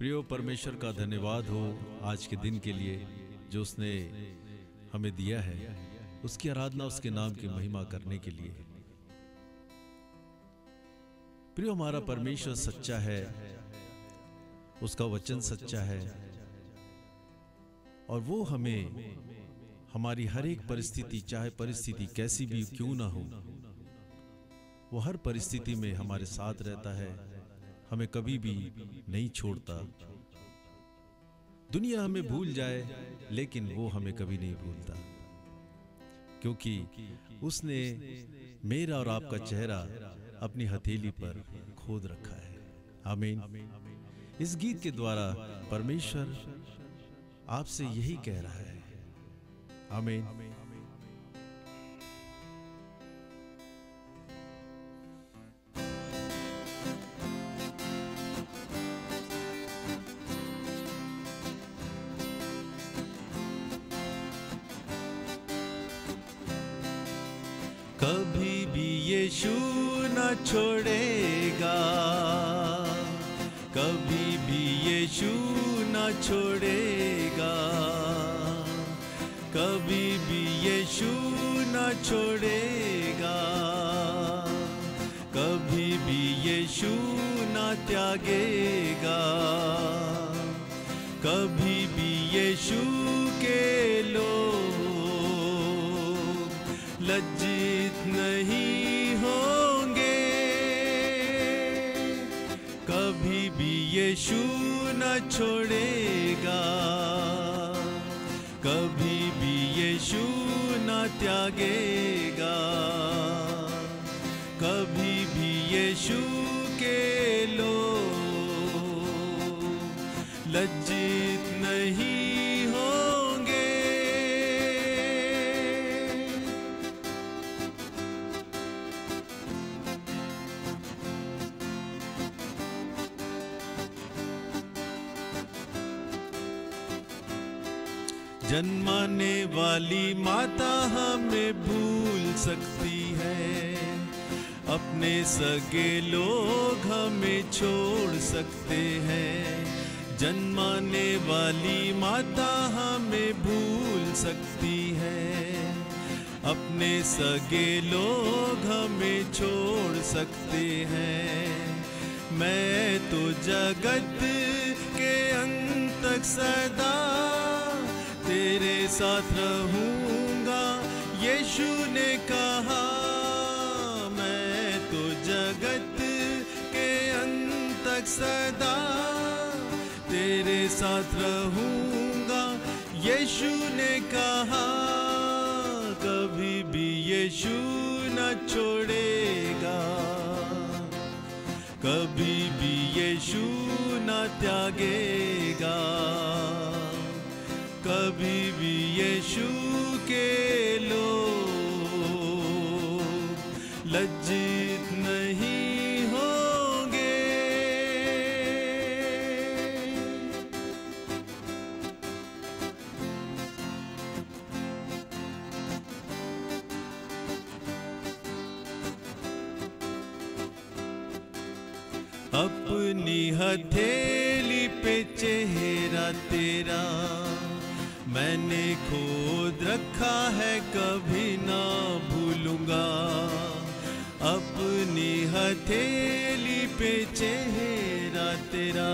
प्रियो परमेश्वर का धन्यवाद हो आज के दिन के लिए, जो उसने हमें दिया है, उसकी आराधना उसके नाम की महिमा करने के लिए। प्रियो हमारा परमेश्वर सच्चा है, उसका वचन सच्चा है, और वो हमें हमारी हर एक परिस्थिति, चाहे परिस्थिति कैसी भी क्यों ना हो, वो हर परिस्थिति में हमारे साथ रहता है हमें कभी भी नहीं छोड़ता। दुनिया हमें भूल जाए, लेकिन वो हमें कभी नहीं भूलता। क्योंकि उसने मेरा और आपका चेहरा अपनी हथेली पर खोद रखा है। आमीन। इस गीत के द्वारा परमेश्वर आपसे यही कह रहा है। आमीन। कभी भी यीशु न छोड़ेगा। कभी भी यीशु न छोड़ेगा। कभी भी यीशु न छोड़ेगा। कभी भी यीशु न त्यागेगा। कभी भी यीशु के लोग लज्जित कभी भी यीशु न छोड़ेगा। कभी भी यीशु न त्यागेगा। कभी भी यीशु जन्माने वाली माता हमें भूल सकती है। अपने सगे लोग हमें छोड़ सकते हैं। जन्माने वाली माता हमें भूल सकती है। अपने सगे लोग हमें छोड़ सकते हैं। मैं तो जगत के अंत तक सदा साथ रहूँगा। यीशु ने कहा, मैं तो जगत के अंत तक सदा तेरे साथ रहूँगा। यीशु ने कहा, कभी भी यीशु न छोड़ेगा। कभी भी यीशु न त्यागेगा। यीशु के लोग लज्जित नहीं होंगे। अपनी हथेली पे चेहरा तेरा मैंने खोद रखा है कभी ना भूलूँगा। अपनी हथेली पे चेहरा तेरा।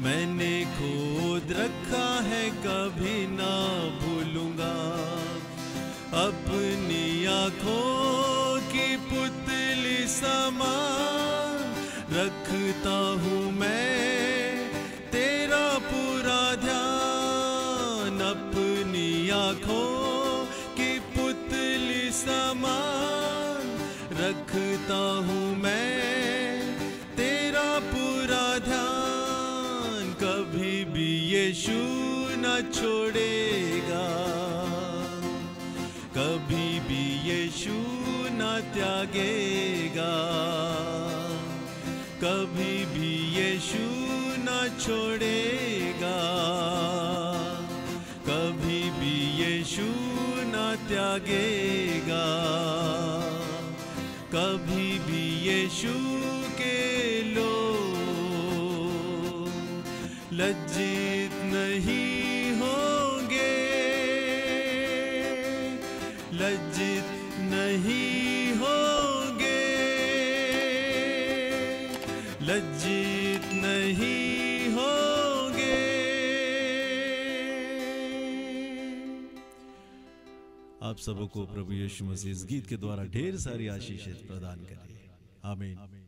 मैंने खोद रखा है कभी ना भूलूँगा। अपनी आँखों की पुतली समान रखता हूँ मैं। समान रखता हूँ मैं। तेरा पूरा ध्यान कभी भी यीशु न छोड़ेगा। कभी भी यीशु न त्यागेगा। कभी भी यीशु न छोड़ेगा। त्यागेगा कभी भी यीशु के लो लज्जित नहीं होंगे। लज्जित नहीं होंगे। लज्जित नहीं आप सबको प्रभु यीशु मसीह इस गीत के द्वारा ढेर सारी आशीष प्रदान करिए आमीन।